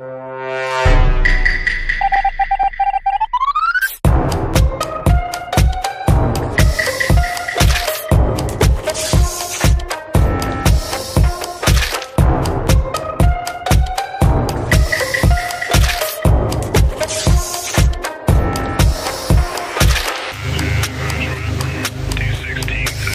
you